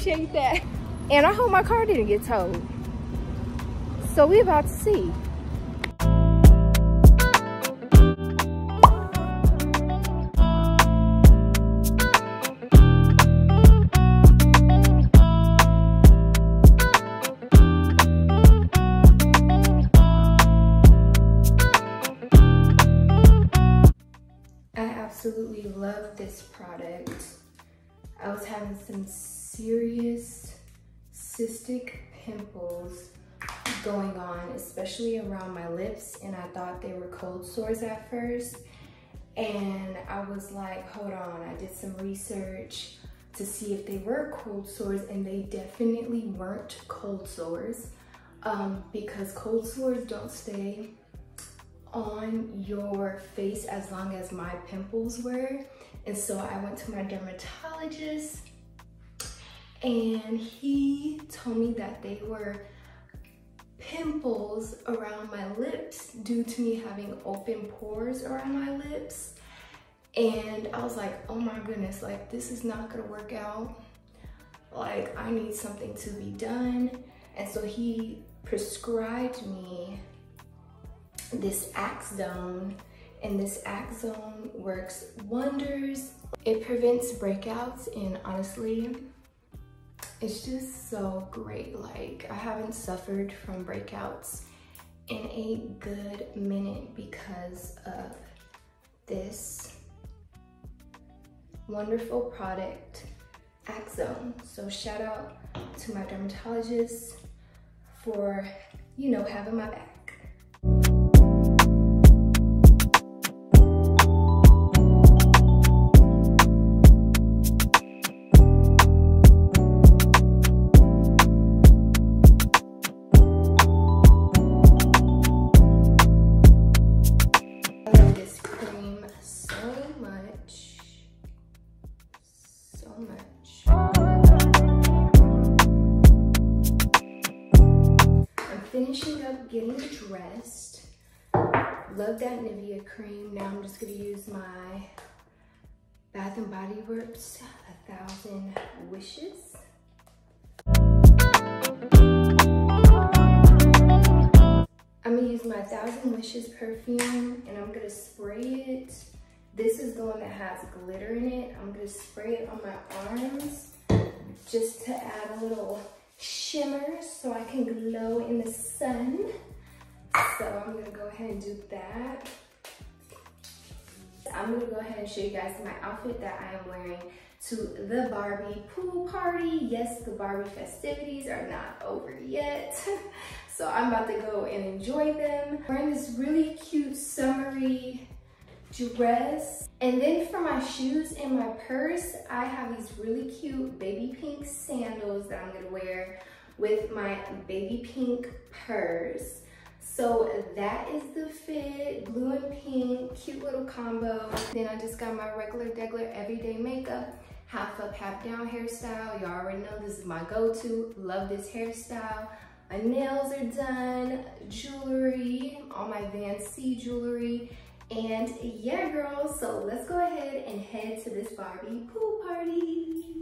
Appreciate that. And I hope my car didn't get towed. So we about to see. I absolutely love this product. I was having some serious cystic pimples going on, especially around my lips, and I thought they were cold sores at first. And I was like, hold on, I did some research to see if they were cold sores, and they definitely weren't cold sores um, because cold sores don't stay on your face as long as my pimples were. And so I went to my dermatologist and he told me that they were pimples around my lips due to me having open pores around my lips. And I was like, oh my goodness, like this is not gonna work out. Like I need something to be done. And so he prescribed me this Zone, and this Zone works wonders. It prevents breakouts and honestly, it's just so great. Like I haven't suffered from breakouts in a good minute because of this wonderful product, Zone. So shout out to my dermatologist for, you know, having my back. Love that Nivea cream. Now I'm just gonna use my Bath and Body Works A Thousand Wishes. I'm gonna use my Thousand Wishes perfume and I'm gonna spray it. This is the one that has glitter in it. I'm gonna spray it on my arms just to add a little shimmer so I can glow in the sun. So I'm gonna go ahead and do that. I'm gonna go ahead and show you guys my outfit that I am wearing to the Barbie pool party. Yes, the Barbie festivities are not over yet. so I'm about to go and enjoy them. Wearing this really cute summery dress. And then for my shoes and my purse, I have these really cute baby pink sandals that I'm gonna wear with my baby pink purse. So that is the fit, blue and pink, cute little combo. Then I just got my regular degular everyday makeup, half up, half down hairstyle. Y'all already know this is my go-to. Love this hairstyle. My nails are done, jewelry, all my Van C jewelry. And yeah, girls, so let's go ahead and head to this Barbie pool party.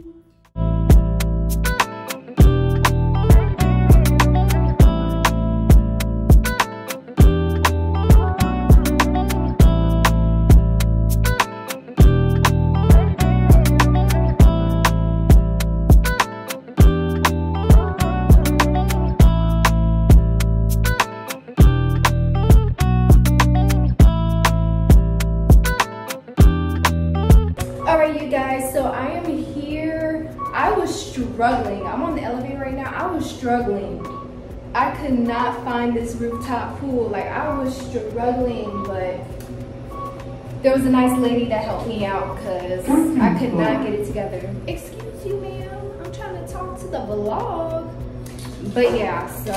Struggling. I could not find this rooftop pool. Like I was struggling, but there was a nice lady that helped me out because I could not get it together. Excuse you, ma'am. I'm trying to talk to the vlog. But yeah, so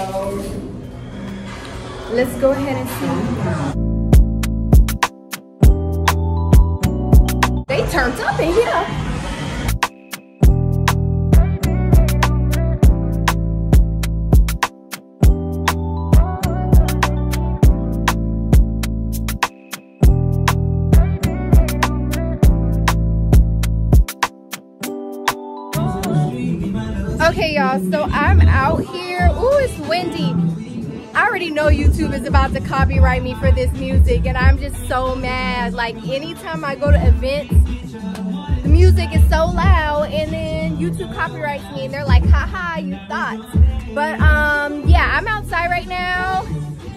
let's go ahead and see. They turned up in here. So I'm out here. Ooh, it's windy. I already know YouTube is about to copyright me for this music and I'm just so mad. Like anytime I go to events, the music is so loud and then YouTube copyrights me and they're like, haha, you thought. But um, yeah, I'm outside right now.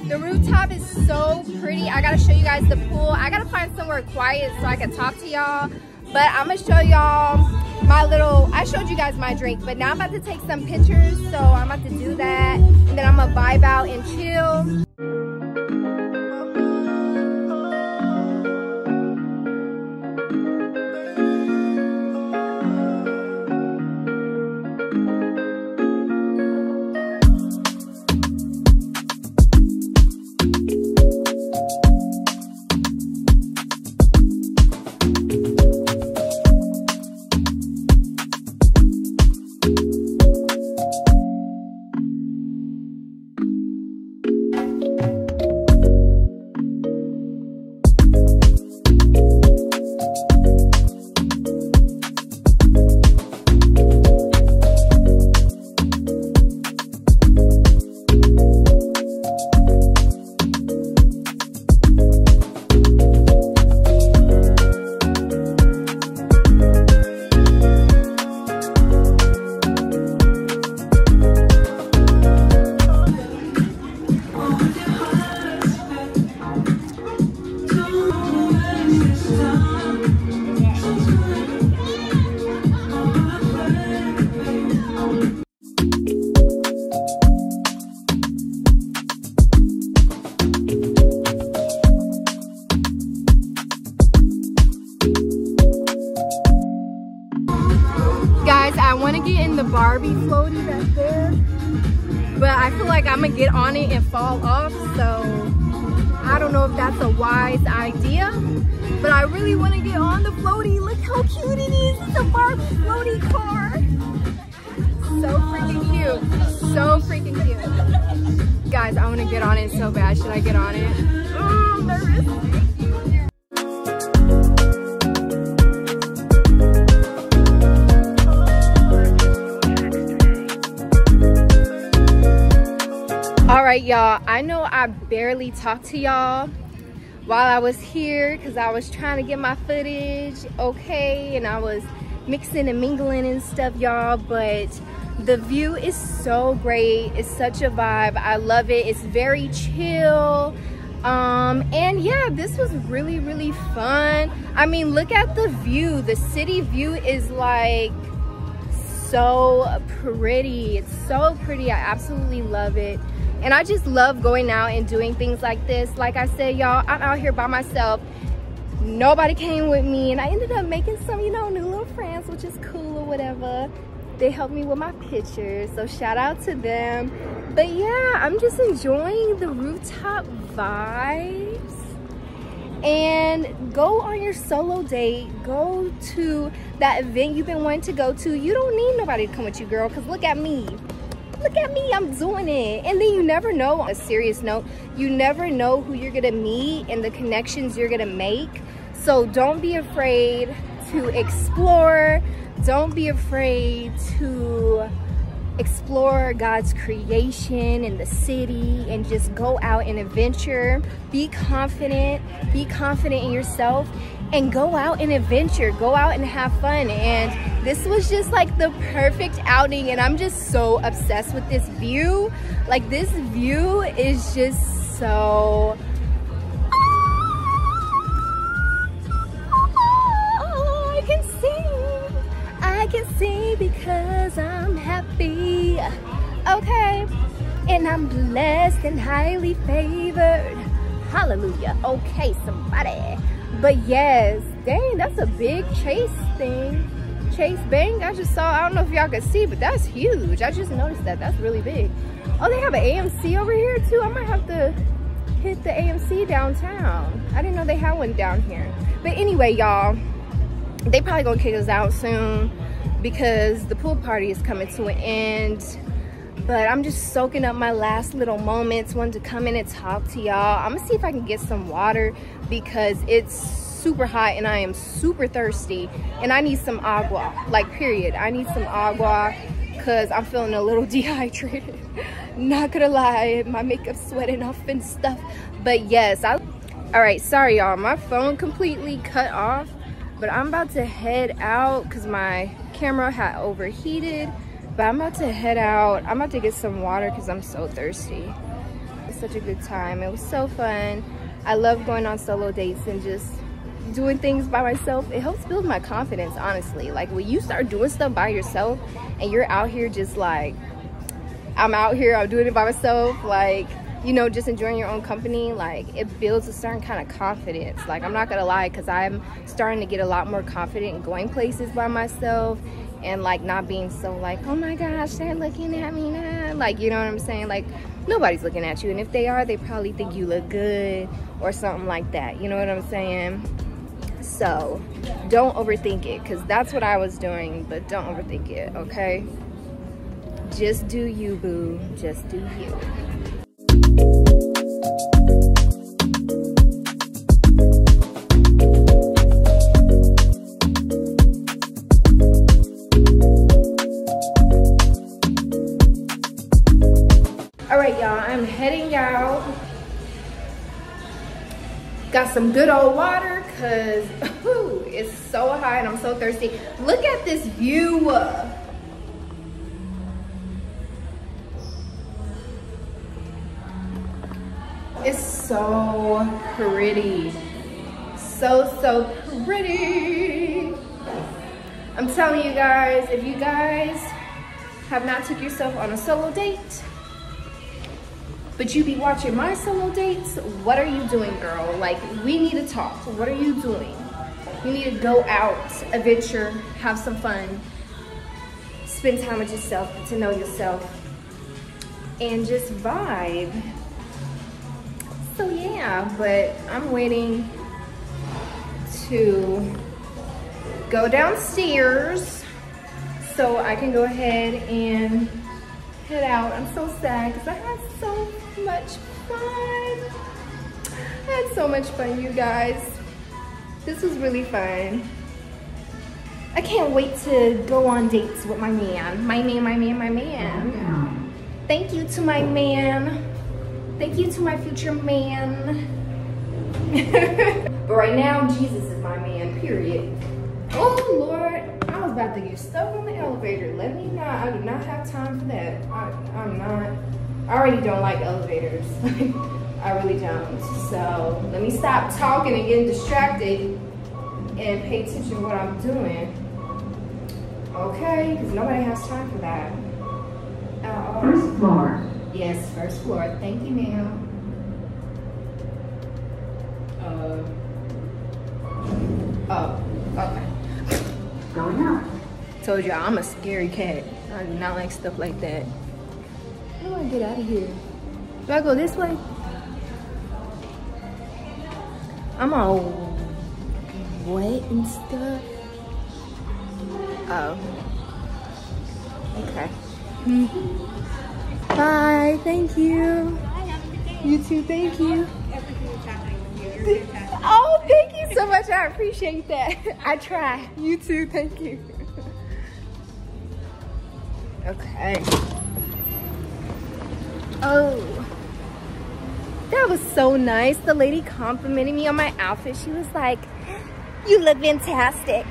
The rooftop is so pretty. I gotta show you guys the pool. I gotta find somewhere quiet so I can talk to y'all. But I'm gonna show y'all my little, I showed you guys my drink, but now I'm about to take some pictures. So I'm about to do that. And then I'm gonna vibe out and chill. Barbie floaty that's there. But I feel like I'm gonna get on it and fall off. So I don't know if that's a wise idea. But I really wanna get on the floaty. Look how cute it is. It's a Barbie floaty car. So freaking cute. So freaking cute. Guys, I wanna get on it so bad. Should I get on it? Oh, I'm nervous. Right y'all. I know i barely talked to y'all while i was here because i was trying to get my footage okay and i was mixing and mingling and stuff y'all. But the view is so great. It's such a vibe. I love it. It's very chill. Um and yeah this was really really fun. I mean look at the view. The city view is like so pretty. It's so pretty. I absolutely love it and I just love going out and doing things like this. Like I said, y'all, I'm out here by myself. Nobody came with me and I ended up making some, you know, new little friends, which is cool or whatever. They helped me with my pictures, so shout out to them. But yeah, I'm just enjoying the rooftop vibes and go on your solo date go to that event you've been wanting to go to you don't need nobody to come with you girl because look at me look at me, I'm doing it. And then you never know, on a serious note, you never know who you're gonna meet and the connections you're gonna make. So don't be afraid to explore. Don't be afraid to explore God's creation in the city and just go out and adventure. Be confident, be confident in yourself and go out and adventure, go out and have fun. And this was just like the perfect outing and I'm just so obsessed with this view. Like this view is just so, I can see, I can see because I'm happy. Okay, and I'm blessed and highly favored. Hallelujah. Okay, somebody. But yes, dang, that's a big chase thing. Chase Bank, I just saw, I don't know if y'all could see, but that's huge. I just noticed that, that's really big. Oh, they have an AMC over here too. I might have to hit the AMC downtown. I didn't know they had one down here. But anyway, y'all, they probably gonna kick us out soon because the pool party is coming to an end but I'm just soaking up my last little moments. Wanted to come in and talk to y'all. I'm gonna see if I can get some water because it's super hot and I am super thirsty and I need some agua, like period. I need some agua because I'm feeling a little dehydrated. Not gonna lie, my makeup's sweating off and stuff. But yes, I all right, sorry y'all, my phone completely cut off, but I'm about to head out because my camera had overheated. But I'm about to head out. I'm about to get some water because I'm so thirsty. It's such a good time. It was so fun. I love going on solo dates and just doing things by myself. It helps build my confidence, honestly. Like when you start doing stuff by yourself and you're out here just like, I'm out here, I'm doing it by myself, like, you know, just enjoying your own company, like it builds a certain kind of confidence. Like I'm not gonna lie, cause I'm starting to get a lot more confident in going places by myself and like not being so like, oh my gosh, they're looking at me now. Like, you know what I'm saying? Like nobody's looking at you. And if they are, they probably think you look good or something like that. You know what I'm saying? So don't overthink it because that's what I was doing, but don't overthink it, okay? Just do you, boo. Just do you. Some good old water because it's so hot and I'm so thirsty. Look at this view. It's so pretty. So, so pretty. I'm telling you guys, if you guys have not took yourself on a solo date, but you be watching my solo dates, what are you doing, girl? Like, we need to talk. What are you doing? You need to go out, adventure, have some fun, spend time with yourself, to know yourself, and just vibe. So yeah, but I'm waiting to go downstairs so I can go ahead and head out. I'm so sad because I had so much fun. I had so much fun, you guys. This was really fun. I can't wait to go on dates with my man. My man, my man, my man. Thank you to my man. Thank you to my future man. but right now, Jesus is my man, period. Oh, Lord about to get stuck on the elevator. Let me not. I do not have time for that. I, I'm not. I already don't like elevators. I really don't. So let me stop talking and getting distracted and pay attention to what I'm doing. Okay? Because nobody has time for that. Uh, first floor. Yes, first floor. Thank you, ma'am. Uh, oh, okay. Going up. Told you I'm a scary cat. I do not like stuff like that. How do I get out of here? Do I go this way? I'm all wet and stuff. Oh. Okay. Mm-hmm. Bye. Thank you. You too. Thank you. Oh, thank you so much. I appreciate that. I try. You too. Thank you. Okay. Oh. That was so nice. The lady complimented me on my outfit. She was like, you look fantastic.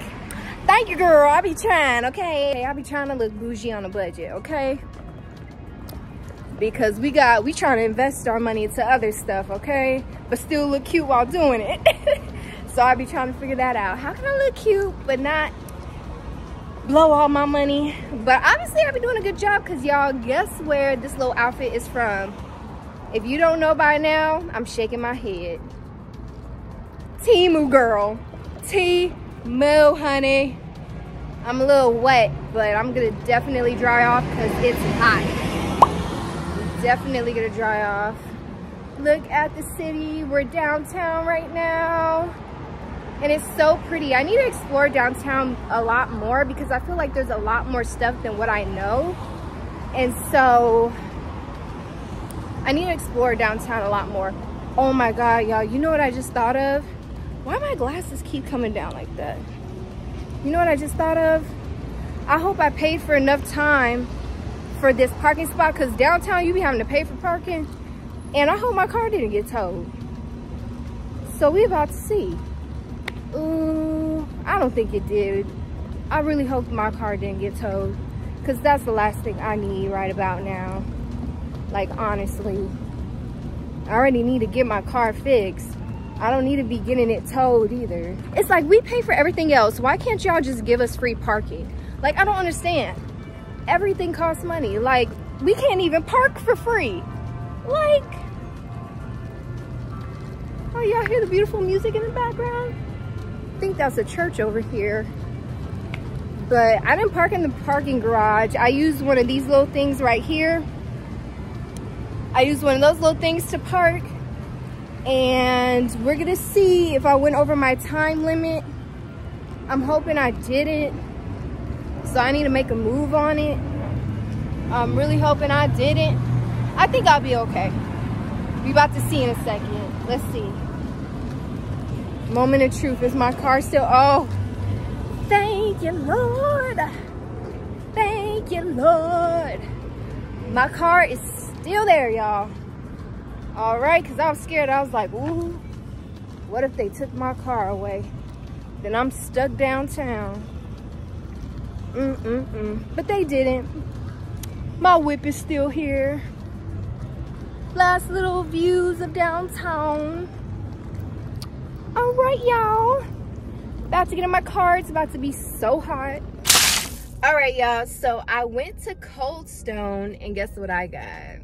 Thank you, girl. I'll be trying, okay? I'll be trying to look bougie on a budget, okay? Because we got, we trying to invest our money into other stuff, okay? But still look cute while doing it. so I'll be trying to figure that out. How can I look cute, but not blow all my money? But obviously I'll be doing a good job because y'all, guess where this little outfit is from? If you don't know by now, I'm shaking my head. Temu girl. Temu, honey. I'm a little wet, but I'm gonna definitely dry off because it's hot. Definitely gonna dry off. Look at the city. We're downtown right now. And it's so pretty. I need to explore downtown a lot more because I feel like there's a lot more stuff than what I know. And so I need to explore downtown a lot more. Oh my God, y'all, you know what I just thought of? Why my glasses keep coming down like that? You know what I just thought of? I hope I paid for enough time for this parking spot because downtown you be having to pay for parking. And I hope my car didn't get towed. So we about to see. Ooh, I don't think it did. I really hope my car didn't get towed because that's the last thing I need right about now. Like honestly, I already need to get my car fixed. I don't need to be getting it towed either. It's like we pay for everything else. Why can't y'all just give us free parking? Like, I don't understand. Everything costs money. Like, we can't even park for free. Like, oh, y'all hear the beautiful music in the background? I think that's a church over here. But I didn't park in the parking garage. I used one of these little things right here. I used one of those little things to park and we're gonna see if I went over my time limit. I'm hoping I didn't. So I need to make a move on it. I'm really hoping I didn't. I think I'll be okay. We about to see in a second. Let's see. Moment of truth. Is my car still? Oh, thank you, Lord. Thank you, Lord. My car is still there, y'all all right because i was scared i was like ooh what if they took my car away then i'm stuck downtown mm mm mm but they didn't my whip is still here last little views of downtown all right y'all about to get in my car it's about to be so hot all right y'all so i went to cold stone and guess what i got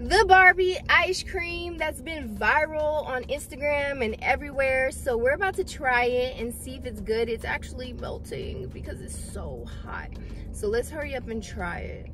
the Barbie ice cream that's been viral on Instagram and everywhere. So we're about to try it and see if it's good. It's actually melting because it's so hot. So let's hurry up and try it.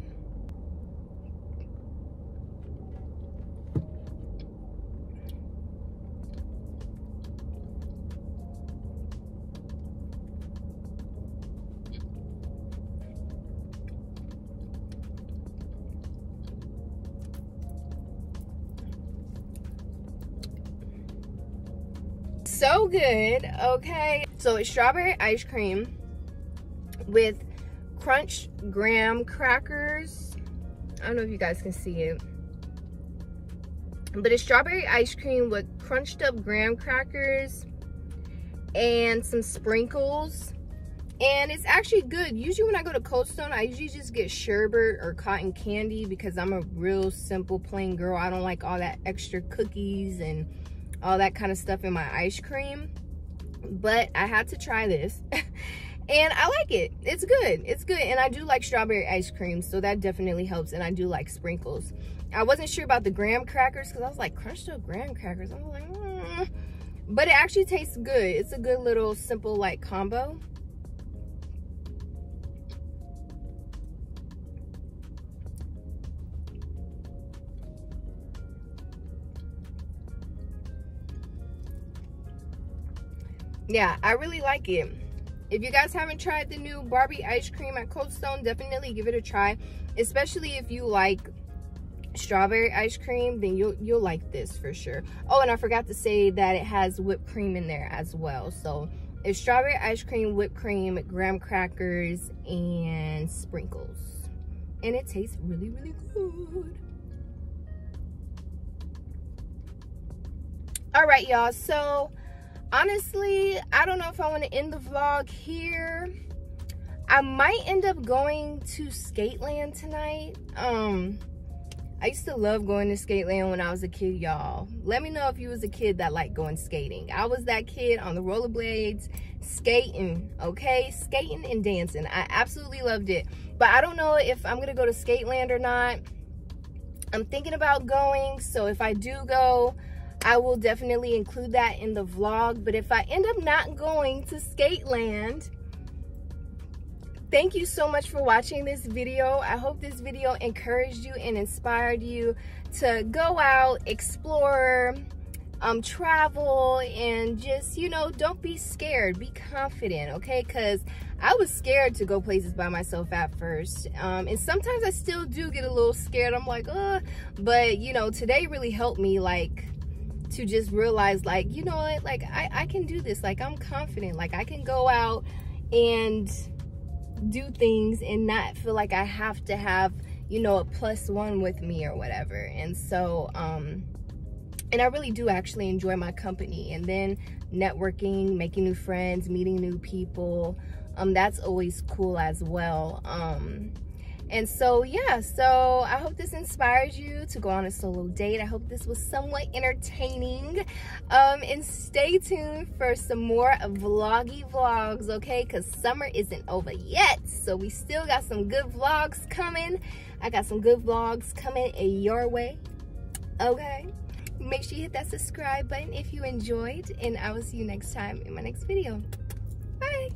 Good, okay? So it's strawberry ice cream with crunch graham crackers. I don't know if you guys can see it. But it's strawberry ice cream with crunched up graham crackers and some sprinkles. And it's actually good. Usually when I go to Cold Stone, I usually just get sherbet or cotton candy because I'm a real simple plain girl. I don't like all that extra cookies and all that kind of stuff in my ice cream. But I had to try this. and I like it. It's good. It's good. And I do like strawberry ice cream, so that definitely helps. And I do like sprinkles. I wasn't sure about the graham crackers because I was like, crunched up graham crackers. I was like, mm. but it actually tastes good. It's a good little simple like combo. Yeah i really like it. If you guys haven't tried the new barbie ice cream at cold stone definitely give it a try. Especially if you like strawberry ice cream then you'll you'll like this for sure. Oh and i forgot to say that it has whipped cream in there as well. So it's strawberry ice cream whipped cream graham crackers and sprinkles. And it tastes really really good. All right y'all. So honestly i don't know if i want to end the vlog here. I might end up going to skateland tonight. Um i used to love going to skateland when i was a kid y'all. Let me know if you was a kid that liked going skating. I was that kid on the rollerblades skating okay? Skating and dancing. I absolutely loved it. But i don't know if i'm gonna go to skateland or not. I'm thinking about going so if i do go I will definitely include that in the vlog. But if I end up not going to Skateland, thank you so much for watching this video. I hope this video encouraged you and inspired you to go out, explore, um, travel, and just, you know, don't be scared. Be confident, okay? Because I was scared to go places by myself at first. Um, and sometimes I still do get a little scared. I'm like, uh, but, you know, today really helped me, like, to just realize like you know what like I, I can do this like i'm confident like i can go out and do things and not feel like I have to have, you know, a plus one with me or whatever. And so, um, and I really do actually enjoy my company. And then networking, making new friends, meeting new people, um, that's always cool as well. Um, and so, yeah, so I hope this inspires you to go on a solo date. I hope this was somewhat entertaining. Um, and stay tuned for some more vloggy vlogs, okay? Because summer isn't over yet. So we still got some good vlogs coming. I got some good vlogs coming your way, okay? Make sure you hit that subscribe button if you enjoyed. And I will see you next time in my next video. Bye.